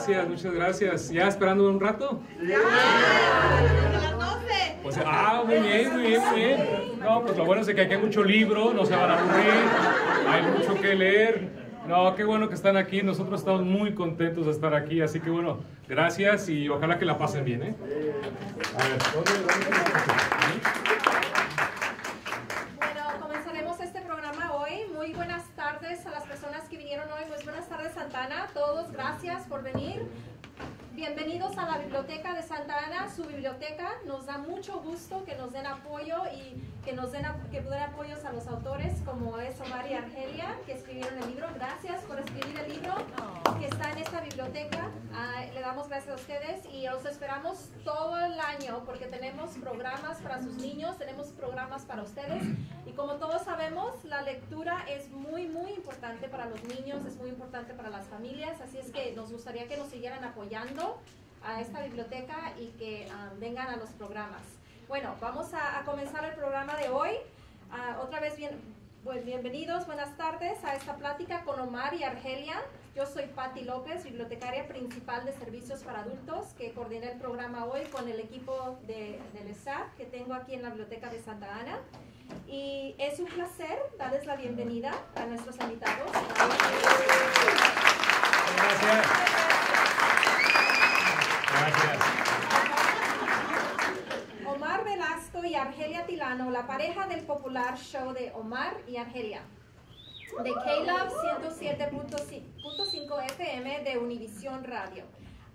muchas gracias, muchas gracias. ¿Ya esperando un rato? ¡Ya! 12! Pues, ah, muy bien, muy bien, muy bien. No, pues lo bueno es que aquí hay mucho libro, no se van a aburrir, hay mucho que leer. No, qué bueno que están aquí. Nosotros estamos muy contentos de estar aquí. Así que bueno, gracias y ojalá que la pasen bien. ¿eh? A ver, ¿dónde, Bueno, comenzaremos este programa hoy. Muy buenas tardes a las personas que vinieron hoy. Muy buenas tardes, Santana. Todos, gracias por venir. Bienvenidos a la Biblioteca de Santa Ana, su biblioteca. Nos da mucho gusto que nos den apoyo y que nos den, que den apoyos a los autores como es Omar y Argelia, que escribieron el libro. Gracias por escribir el libro que está en esta biblioteca. Ah, le damos gracias a ustedes y los esperamos todo el año porque tenemos programas para sus niños, tenemos programas para ustedes. Y como todos sabemos, la lectura es muy, muy importante para los niños, es muy importante para las familias. Así es que nos gustaría que nos siguieran apoyando a esta biblioteca y que um, vengan a los programas. Bueno, vamos a, comenzar el programa de hoy. Uh, otra vez bien, pues, bienvenidos, buenas tardes a esta plática con Omar y Argelia. Yo soy Patti López, bibliotecaria principal de servicios para adultos, que coordiné el programa hoy con el equipo de, del staff que tengo aquí en la Biblioteca de Santa Ana. Y es un placer darles la bienvenida a nuestros invitados. Gracias. Omar Velasco y Argelia Tilano, la pareja del popular show de Omar y Argelia. De K-Love 107.5 FM de Univisión Radio.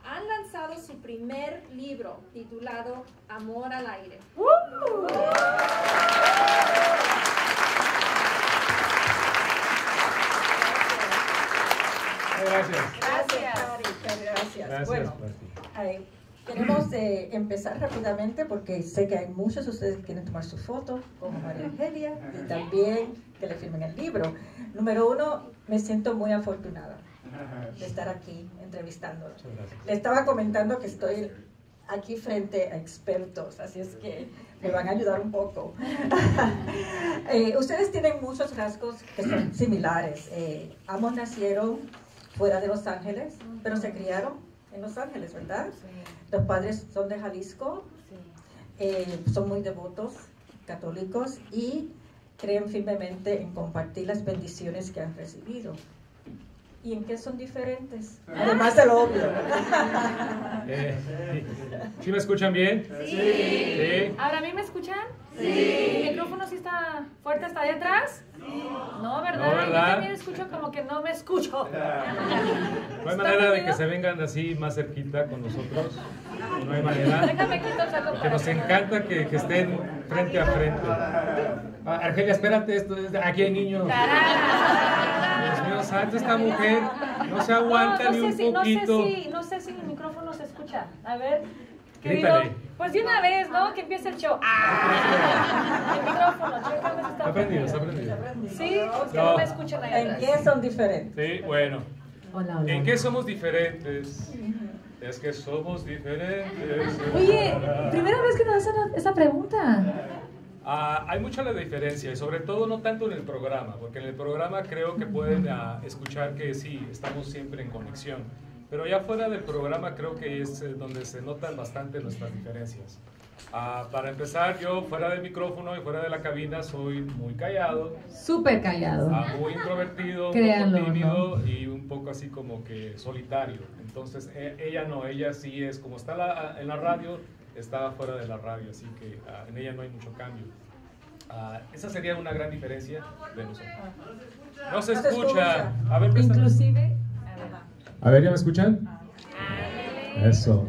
Han lanzado su primer libro titulado Amor al aire. Gracias. Gracias, gracias. bueno, queremos eh, empezar rápidamente porque sé que hay muchos de ustedes que quieren tomar su foto, como María Angelia, y también que le firmen el libro. Número uno, me siento muy afortunada de estar aquí entrevistándolo. Le estaba comentando que estoy aquí frente a expertos, así es que me van a ayudar un poco. Eh, ustedes tienen muchos rasgos que son similares. Eh, ambos nacieron fuera de Los Ángeles, pero se criaron en Los Ángeles, ¿verdad? Los padres son de Jalisco, eh, son muy devotos, católicos y creen firmemente en compartir las bendiciones que han recibido. ¿Y en qué son diferentes? Además del obvio. Eh, ¿Sí me escuchan bien? Sí. ¿Ahora a mí me escuchan? Sí. ¿El micrófono sí está fuerte hasta ahí atrás? No, ¿verdad? No, ¿verdad? Yo también escucho como que no me escucho. ¿No hay manera de que se vengan así más cerquita con nosotros? No hay manera. Déjame quitar el Que nos encanta que, que, estén frente a frente. Ah, Argelia, espérate, esto es, aquí hay niños. Dios mío santo, esta mujer no se aguanta ni un poquito. No sé, si, no sé si el micrófono se escucha. A ver. Querido, pues de una vez, ¿no? Que empiece el show. ¡Ah! El micrófono, está aprendido, está aprendido. Sí, pues que no, me ahí ¿En qué son diferentes? Sí, bueno. Hola, hola. ¿En qué somos diferentes? Es que somos diferentes. Oye, primera vez que nos hacen esa pregunta. Ah, hay mucha la diferencia y sobre todo no tanto en el programa, porque en el programa creo que pueden ah, escuchar que sí, estamos siempre en conexión. Pero ya fuera del programa creo que es eh, donde se notan bastante nuestras diferencias. Ah, para empezar, yo fuera del micrófono y fuera de la cabina soy muy callado. Súper callado. Ah, muy introvertido, un poco tímido y un poco así como que solitario. Entonces, e, ella no, ella sí es como está en la radio, está fuera de la radio, así que ah, en ella no hay mucho cambio. esa sería una gran diferencia de nosotros. No se escucha. A ver, Inclusive a ver, ¿ya me escuchan? Eso.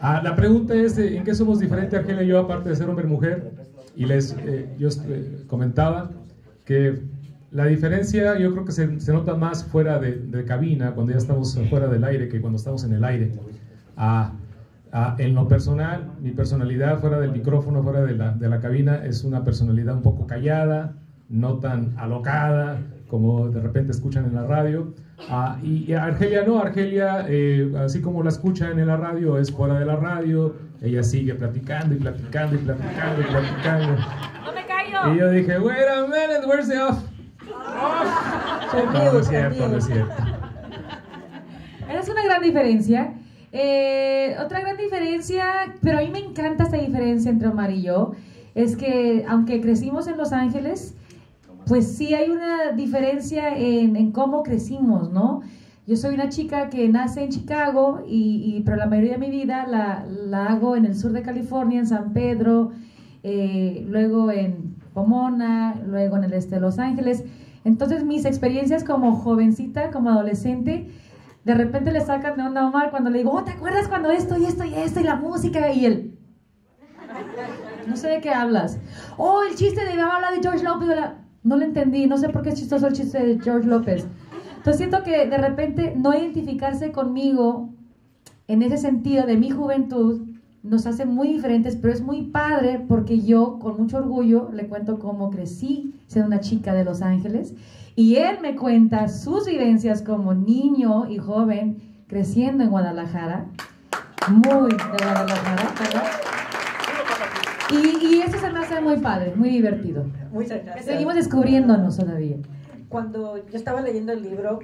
Ah, la pregunta es, ¿en qué somos diferentes, Argelia y yo, aparte de ser hombre y mujer? Y les, eh, yo eh, comentaba que la diferencia yo creo que se, se nota más fuera de, de, cabina, cuando ya estamos fuera del aire, que cuando estamos en el aire. Ah, ah, en lo personal, mi personalidad fuera del micrófono, fuera de la, de la cabina, es una personalidad un poco callada, no tan alocada como de repente escuchan en la radio. Ah, y, Argelia no, Argelia, eh, así como la escuchan en la radio, es fuera de la radio, ella sigue platicando y platicando y platicando y platicando. No me callo. Y yo dije, wait a minute, where's the off? off. No, no es cierto, no es cierto. Eres una gran diferencia. Eh, otra gran diferencia, pero a mí me encanta esta diferencia entre Omar y yo, es que aunque crecimos en Los Ángeles, pues sí hay una diferencia en, cómo crecimos, ¿no? Yo soy una chica que nace en Chicago, y, pero la mayoría de mi vida la, la, hago en el sur de California, en San Pedro, eh, luego en Pomona, luego en el este de Los Ángeles. Entonces mis experiencias como jovencita, como adolescente, de repente le sacan de onda a Omar cuando le digo, oh, ¿te acuerdas cuando esto y esto y esto y la música? Y él, no sé de qué hablas. Oh, el chiste de hablar de George López. No lo entendí, no sé por qué es chistoso el chiste de George López. Entonces siento que de repente no identificarse conmigo en ese sentido de mi juventud nos hace muy diferentes, pero es muy padre porque yo con mucho orgullo le cuento cómo crecí siendo una chica de Los Ángeles y él me cuenta sus vivencias como niño y joven creciendo en Guadalajara, muy de Guadalajara, ¿verdad? Y, y, eso se me hace muy padre, muy divertido. Muchas gracias. Seguimos descubriéndonos todavía cuando yo estaba leyendo el libro,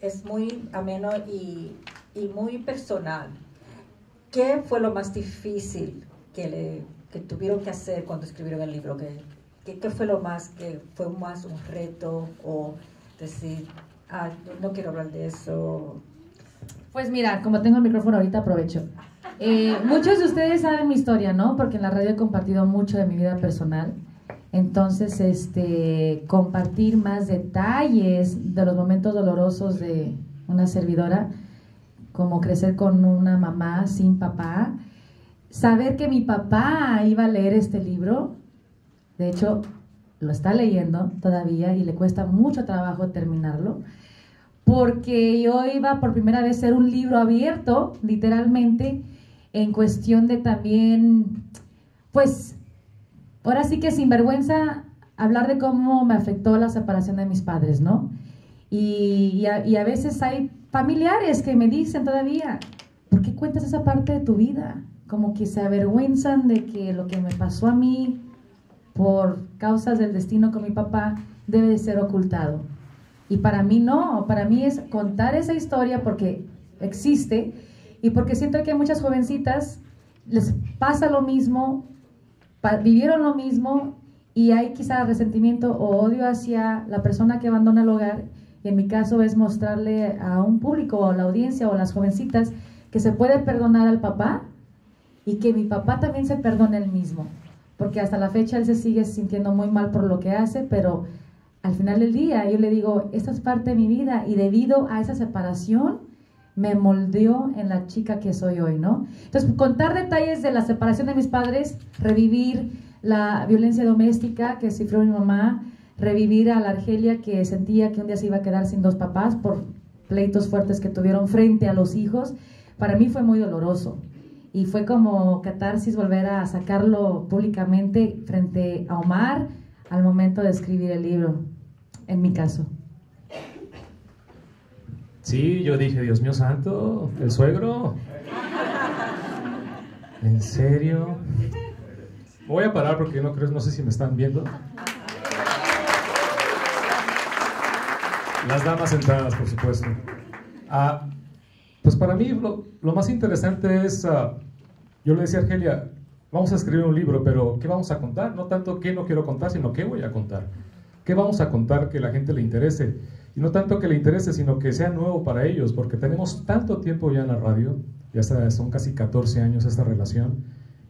es muy ameno y, y muy personal. ¿Qué fue lo más difícil que, le, que tuvieron que hacer cuando escribieron el libro? ¿Qué, qué, fue lo más que fue más un reto o decir, ah, no, quiero hablar de eso? Pues mira, como tengo el micrófono ahorita, aprovecho. Eh, muchos de ustedes saben mi historia, ¿no? Porque en la radio he compartido mucho de mi vida personal. Entonces, este, compartir más detalles de los momentos dolorosos de una servidora, como crecer con una mamá sin papá, saber que mi papá iba a leer este libro, de hecho, lo está leyendo todavía y le cuesta mucho trabajo terminarlo, porque yo iba por primera vez a ser un libro abierto, literalmente, en cuestión de también, pues, ahora sí que sin vergüenza hablar de cómo me afectó la separación de mis padres, ¿no? Y, a, veces hay familiares que me dicen todavía, ¿por qué cuentas esa parte de tu vida? Como que se avergüenzan de que lo que me pasó a mí por causas del destino con mi papá debe de ser ocultado. Y para mí no, para mí es contar esa historia porque existe y porque siento que muchas jovencitas les pasa lo mismo vivieron lo mismo y hay quizá resentimiento o odio hacia la persona que abandona el hogar. Y en mi caso es mostrarle a un público o a la audiencia o a las jovencitas que se puede perdonar al papá y que mi papá también se perdone él mismo. Porque hasta la fecha él se sigue sintiendo muy mal por lo que hace, pero al final del día yo le digo, esta es parte de mi vida y debido a esa separación, me moldeó en la chica que soy hoy, ¿no? Entonces, contar detalles de la separación de mis padres, revivir la violencia doméstica que sufrió mi mamá, revivir a la Argelia que sentía que un día se iba a quedar sin dos papás por pleitos fuertes que tuvieron frente a los hijos, para mí fue muy doloroso. Y fue como catarsis volver a sacarlo públicamente frente a Omar al momento de escribir el libro, en mi caso. Sí, yo dije, Dios mío santo, el suegro. ¿En serio? Voy a parar porque no creo, no sé si me están viendo. Las damas sentadas, por supuesto. Ah, pues para mí lo, más interesante es, ah, yo le decía a Argelia, vamos a escribir un libro, pero ¿qué vamos a contar? No tanto qué no quiero contar, sino qué voy a contar. ¿Qué vamos a contar que la gente le interese? Y no tanto que le interese, sino que sea nuevo para ellos, porque tenemos tanto tiempo ya en la radio, ya son casi 14 años esta relación,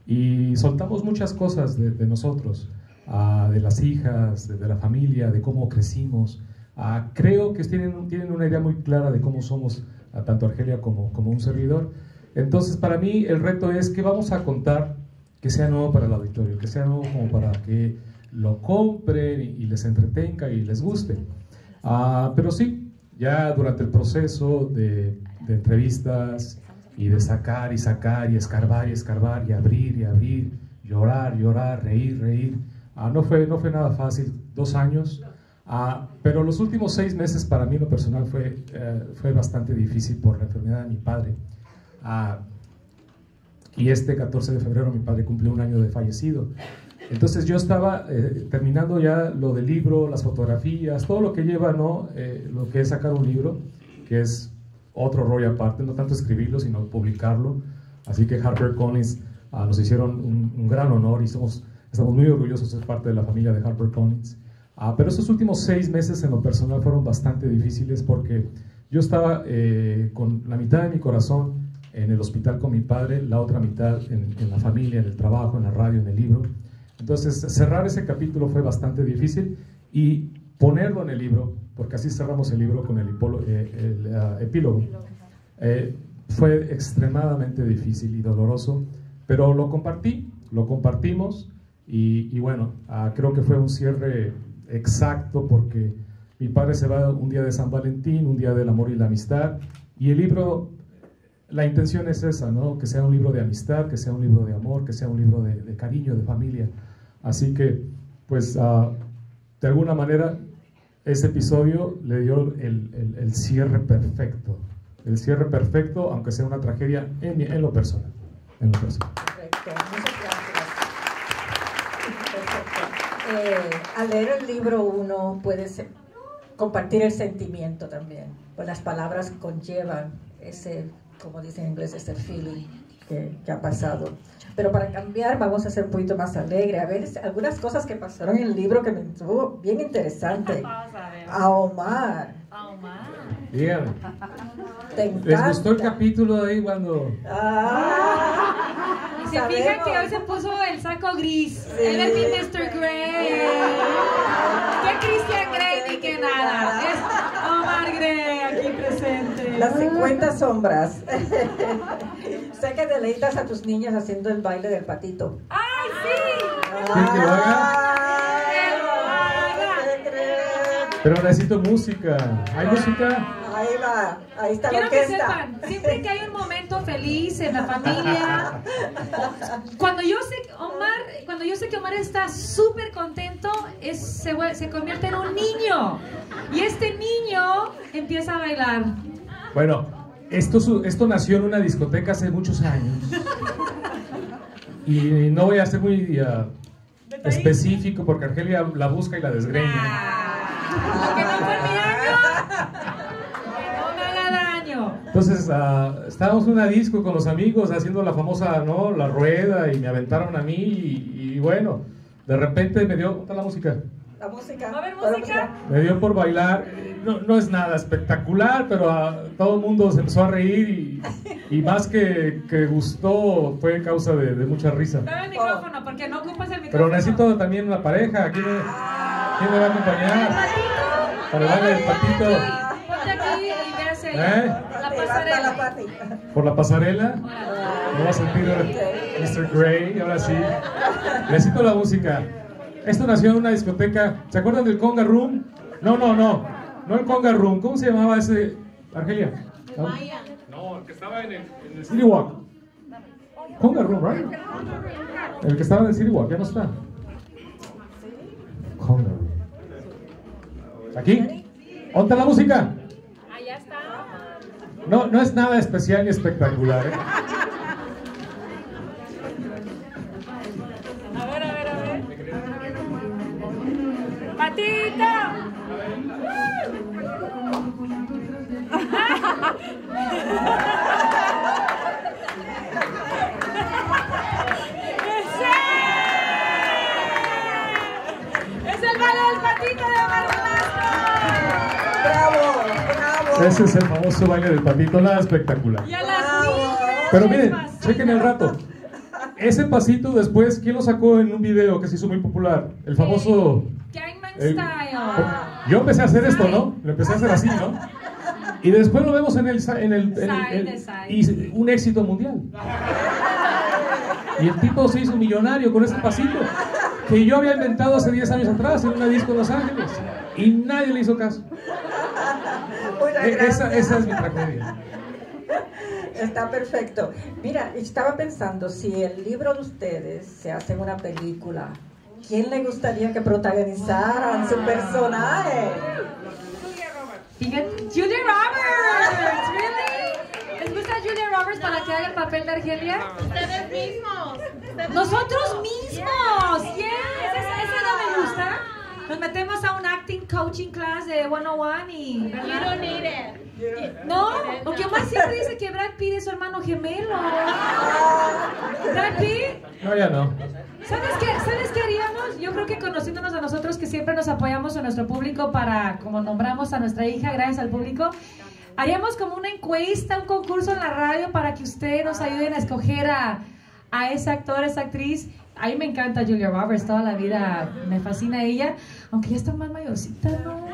y soltamos muchas cosas de, nosotros, ah, de las hijas, de, la familia, de cómo crecimos. Ah, creo que tienen, tienen una idea muy clara de cómo somos, ah, tanto Argelia como, como un servidor. Entonces, para mí el reto es que vamos a contar que sea nuevo para el auditorio, que sea nuevo como para que lo compren y les entretenga y les guste. Ah, pero sí, ya durante el proceso de, entrevistas y de sacar y sacar y escarbar y escarbar y abrir y abrir, llorar, llorar, reír, reír, ah, no, fue, no fue nada fácil, dos años. Ah, pero los últimos seis meses para mí lo personal fue, eh, fue bastante difícil por la enfermedad de mi padre. y este 14 de febrero mi padre cumplió un año de fallecido. Entonces yo estaba eh, terminando ya lo del libro, las fotografías, todo lo que lleva, ¿no? Eh, lo que es sacar un libro, que es otro rollo aparte, no tanto escribirlo, sino publicarlo. Así que HarperCollins uh, nos hicieron un, gran honor y somos, estamos muy orgullosos de ser parte de la familia de HarperCollins. Uh, pero esos últimos seis meses en lo personal fueron bastante difíciles porque yo estaba eh, con la mitad de mi corazón en el hospital con mi padre, la otra mitad en, en, la familia, en el trabajo, en la radio, en el libro. Entonces cerrar ese capítulo fue bastante difícil y ponerlo en el libro, porque así cerramos el libro con el, eh, uh, epílogo, eh, fue extremadamente difícil y doloroso, pero lo compartí, lo compartimos y, bueno, uh, creo que fue un cierre exacto porque mi padre se va un día de San Valentín, un día del amor y la amistad, y el libro, la intención es esa, ¿no? Que sea un libro de amistad, que sea un libro de amor, que sea un libro de, cariño, de familia. Así que, pues, uh, de alguna manera, ese episodio le dio el, cierre perfecto. El cierre perfecto, aunque sea una tragedia en, en lo personal. En lo personal. Perfecto, muchas gracias. Perfecto. Eh, al leer el libro uno puede compartir el sentimiento también, las palabras conllevan ese, como dicen en inglés, ese feeling que, que, ha pasado. Pero para cambiar vamos a ser un poquito más alegre, a ver algunas cosas que pasaron en el libro que me estuvo bien interesante. A Omar. A Omar. Dígame. ¿Les gustó el capítulo ahí cuando... Ah, y se fijan que hoy se puso el saco gris. Sí. Él es mi Mr. Grey. ¿Qué Christian Grey ni que nada? Es Omar Grey. Las 50 sombras. sé que deleitas a tus niñas haciendo el baile del patito. ¡Ay, sí! Ah, Pero necesito música. ¿Hay música? Ahí va, ahí está Quiero la que orquesta. sepan, siempre que hay un momento feliz en la familia, cuando yo sé que Omar, cuando yo sé que Omar está súper contento, es, se, se convierte en un niño. Y este niño empieza a bailar. Bueno, esto, esto nació en una discoteca hace muchos años. Y no voy a ser muy uh, específico porque Argelia la busca y la desgreña. Ah, que no fue mi año. Que no me haga daño. Entonces, uh, estábamos en una disco con los amigos haciendo la famosa, ¿no? La rueda y me aventaron a mí y, y bueno, de repente me dio, ¿dónde está la música? La música. ¿Va a haber música? Me dio por bailar. No, no es nada espectacular, pero a, todo el mundo se empezó a reír y, y más que, que, gustó fue causa de, de mucha risa. Dame el micrófono, porque no ocupas el micrófono. Pero necesito también una pareja. ¿Quién me, quién me va a acompañar? Para el baile del patito. Ponte aquí y véase ¿Eh? la pasarela. ¿Por la pasarela? No va a sentir Mr. Grey, ahora sí. Necesito la música. Esto nació en una discoteca. ¿Se acuerdan del Conga Room? No, no, no. No el Conga Room. ¿Cómo se llamaba ese? Argelia. ¿No? No, el que estaba en el, en el City Walk. Conga Room, right? El que estaba en el City Walk, ya no está. Conga Room. ¿Aquí? ¿Dónde está la música? Allá está. No, no es nada especial ni espectacular, ¿eh? ¡Patito! ¡Es el baile del patito de ¡Bravo! ¡Bravo! Ese es el famoso baile del patito, nada espectacular. Y a las niñas. Pero miren, chequen el rato. Ese pasito después, ¿quién lo sacó en un video que se hizo muy popular? El famoso... Style. Yo empecé a hacer esto, ¿no? Lo empecé a hacer así, ¿no? Y después lo vemos en el... En el, en el- en- y un éxito mundial. Y el tipo se hizo millonario con este pasito que yo había inventado hace 10 años atrás en una disco en Los Ángeles. Y nadie le hizo caso. E- Esa, esa es mi tragedia. Está perfecto. Mira, estaba pensando, si el libro de ustedes se hace en una película, ¿quién le gustaría que protagonizaran su personaje? Fíjate, Julia Roberts, really? ¿Les gusta Julia Roberts para que haga el papel de Argelia? Ustedes mismos. Ustedes Nosotros mismos, yes, ese, ese no me gusta. Nos metemos a un acting coaching class de 101 y You don't need it. No, porque Omar siempre dice que Brad Pitt es su hermano gemelo. Brad Pitt. No, ya no. ¿Sabes qué, ¿Sabes qué haríamos? Yo creo que conociéndonos a nosotros que siempre nos apoyamos a nuestro público para, como nombramos a nuestra hija, gracias al público, haríamos como una encuesta, un concurso en la radio para que ustedes nos ayuden a escoger a, a ese actor, esa actriz. A mí me encanta Julia Roberts, toda la vida me fascina ella, aunque ya está más mayorcita, ¿no?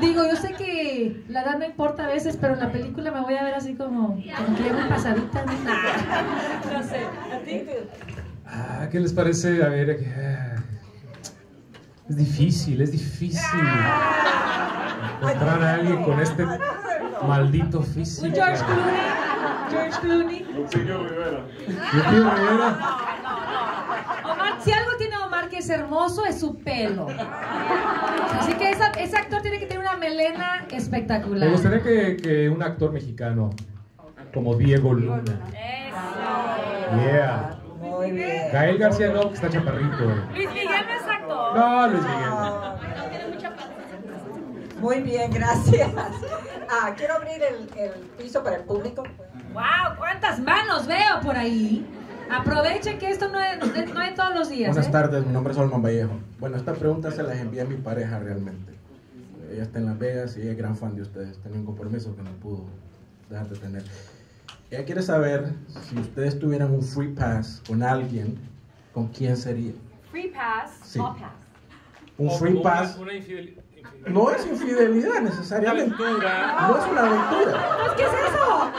Digo, yo sé que la edad no importa a veces, pero en la película me voy a ver así como, como que muy pasadita. ¿no? no sé, ¿a ti? Ah, ¿Qué les parece? A ver, es difícil, es difícil encontrar a alguien con este maldito físico. George Clooney. George Clooney. Señor Rivera. Rivera. Omar, si algo tiene Omar que es hermoso es su pelo. Así que esa, ese actor tiene que tener una melena espectacular. Me gustaría que, que un actor mexicano como Diego Luna. Eso. Yeah. Muy bien. Gael García no, que está chaparrito. Luis Miguel no es actor. No, Luis Miguel. Ah, Muy bien, gracias. Ah, quiero abrir el, el piso para el público. ¡Wow! ¿Cuántas manos veo por ahí? Aprovechen que esto no es, no es todos los días. Buenas ¿eh? tardes, mi nombre es Olman Vallejo. Bueno, esta pregunta se las envié a mi pareja realmente. Ella está en Las Vegas y ella es gran fan de ustedes. Tenía un compromiso que no pudo dejar de tener. Ella quiere saber si ustedes tuvieran un free pass con alguien, ¿con quién sería? Free pass. Sí. all pass. Un O free pass Una, una infidel-. No es infidelidad necesariamente. aventura. No es una aventura. ¿qué es eso?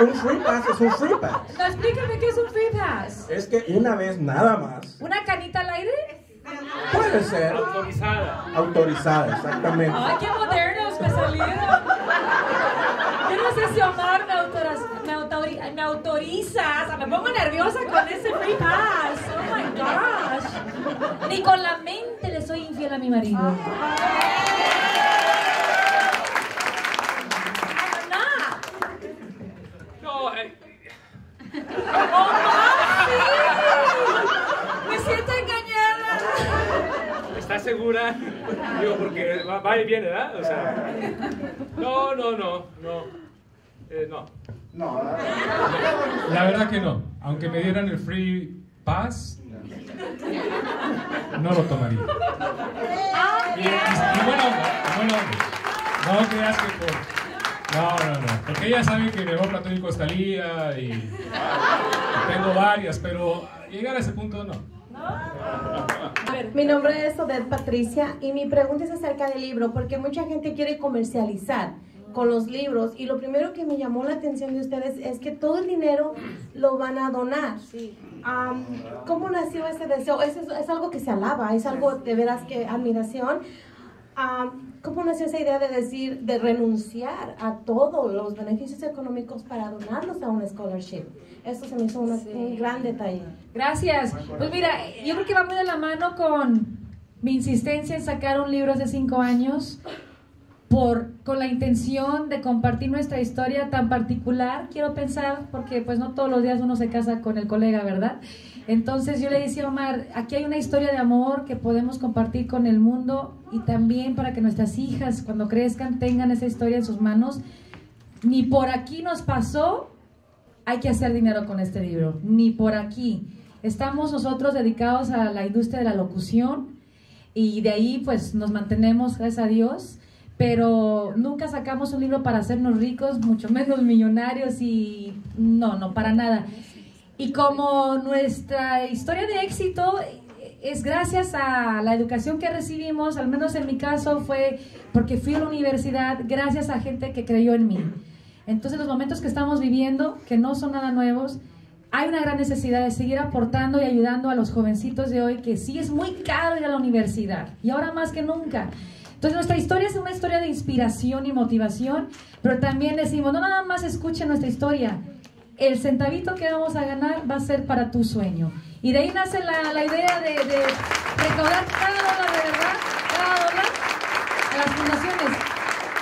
Un free pass es un free pass. No, explícame qué es un free pass. Es que una vez nada más ¿Una canita al aire? puede ser Autorizada. autorizada, exactamente. ¡Ay, qué modernos me salieron! Yo no sé si Omar me, autoras- me, autori- me autoriza. O sea, me pongo nerviosa con ese free pass. ¡Oh, my gosh! Ni con la mente infiel a mi marido. No, eh, ¡Omar, sí! ¡Me siento engañada! ¿Estás segura? Digo, porque va, va y viene, ¿verdad? O sea, no, no, no, no. Eh, no. la verdad que no. Aunque me dieran el free pass, no lo tomaría. Y, bueno, bueno, no creas que por. No, no, no. Porque ella sabe que mi amor platónico está Lía y, y tengo varias, pero llegar a ese punto no. Mi nombre es Odette Patricia y mi pregunta es acerca del libro, porque mucha gente quiere comercializar con los libros y lo primero que me llamó la atención de ustedes es que todo el dinero lo van a donar. Am, ¿Cómo nació ese deseo? Es, es, es algo que se alaba, es algo de veras que admiración. Am, ¿Cómo nació esa idea de decir, de renunciar a todos los beneficios económicos para donarlos a una scholarship? Esto se me hizo una- un gran detalle. Gracias. Pues mira, yo creo que va muy de la mano con mi insistencia en sacar un libro hace cinco años por, con la intención de compartir nuestra historia tan particular, quiero pensar, porque pues no todos los días uno se casa con el colega, ¿verdad? Entonces yo le decía a Omar, aquí hay una historia de amor que podemos compartir con el mundo y también para que nuestras hijas cuando crezcan tengan esa historia en sus manos. Ni por aquí nos pasó, hay que hacer dinero con este libro, ni por aquí. Estamos nosotros dedicados a la industria de la locución y de ahí pues nos mantenemos, gracias a Dios, pero nunca sacamos un libro para hacernos ricos, mucho menos millonarios y no, no, para nada. Y como nuestra historia de éxito es gracias a la educación que recibimos, al menos en mi caso fue porque fui a la universidad, gracias a gente que creyó en mí. Entonces los momentos que estamos viviendo, que no son nada nuevos, hay una gran necesidad de seguir aportando y ayudando a los jovencitos de hoy, que sí es muy caro ir a la universidad, y ahora más que nunca. Entonces nuestra historia es una historia de inspiración y motivación, pero también decimos, no nada más escuchen nuestra historia, el centavito que vamos a ganar va a ser para tu sueño. Y de ahí nace la, la idea de, de recaudar cada dólar de verdad, cada dólar a las fundaciones.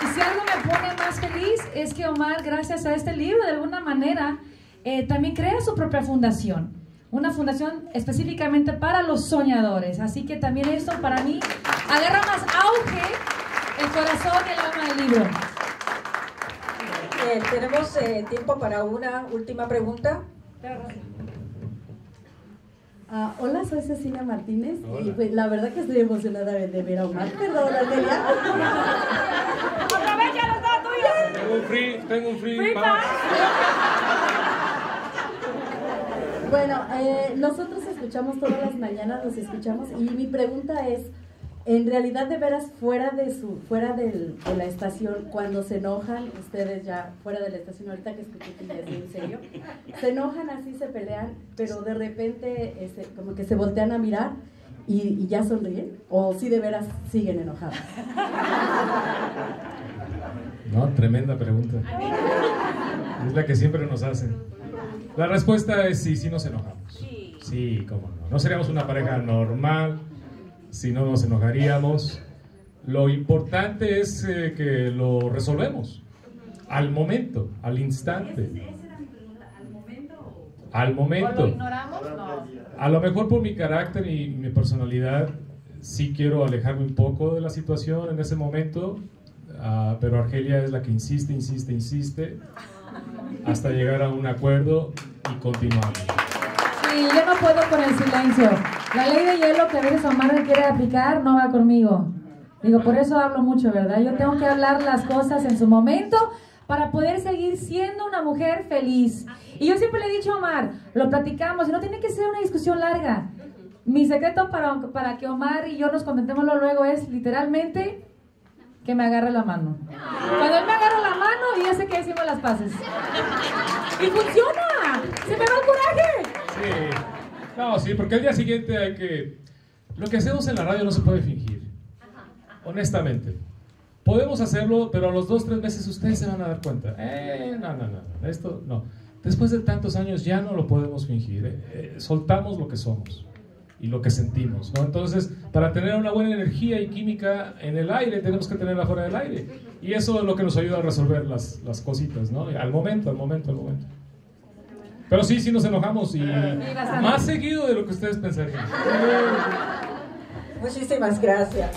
Y si algo me pone más feliz es que Omar, gracias a este libro, de alguna manera, eh, también crea su propia fundación. Una fundación específicamente para los soñadores. Así que también esto para mí agarra más auge el corazón y el alma del libro. eh, tenemos eh, tiempo para una última pregunta. Uh, hola, soy Cecilia Martínez hola. y pues, la verdad que estoy emocionada de ver a Omar. Perdón, Argelia. ¡Aprovecha los dos tuyos! Tengo un free, tengo un free, free pass. Bueno, eh, nosotros escuchamos todas las mañanas, los escuchamos y mi pregunta es, en realidad de veras fuera de su fuera del, de la estación cuando se enojan ustedes ya fuera de la estación ahorita que escuché que ya es en serio se enojan así se pelean pero de repente este, como que se voltean a mirar y, y, ya sonríen o si de veras siguen enojados. No tremenda pregunta. Es la que siempre nos hacen la respuesta es sí sí nos enojamos sí cómo no no seríamos una pareja normal si no nos enojaríamos. Lo importante es eh, que lo resolvemos al momento, al instante. Al momento. ¿O lo ignoramos? No. A lo mejor por mi carácter y mi personalidad, sí quiero alejarme un poco de la situación en ese momento, uh, pero Argelia es la que insiste, insiste, insiste, hasta llegar a un acuerdo y continuamos. Sí, yo no puedo con el silencio. La ley de hielo que a veces Omar quiere aplicar no va conmigo. Digo, por eso hablo mucho, ¿verdad? Yo tengo que hablar las cosas en su momento para poder seguir siendo una mujer feliz. Y yo siempre le he dicho a Omar, lo platicamos, y no tiene que ser una discusión larga. Mi secreto para, para que Omar y yo nos comentemos luego es literalmente que me agarre la mano. Cuando él me agarra la mano, y sé que decimos las paces. ¡Y funciona! ¡Se me va el coraje! Sí. No, sí, porque al día siguiente hay que... Lo que hacemos en la radio no se puede fingir. Honestamente. Podemos hacerlo, pero a los dos, tres meses ustedes se van a dar cuenta. Eh, no, no, no, esto no. Después de tantos años ya no lo podemos fingir. Eh, eh, soltamos lo que somos y lo que sentimos, ¿no? Entonces, para tener una buena energía y química en el aire, tenemos que tenerla fuera del aire. Y eso es lo que nos ayuda a resolver las, las cositas, ¿no? Al momento, al momento, al momento. Pero sí, sí nos enojamos y más seguido de lo que ustedes pensarían. Muchísimas gracias.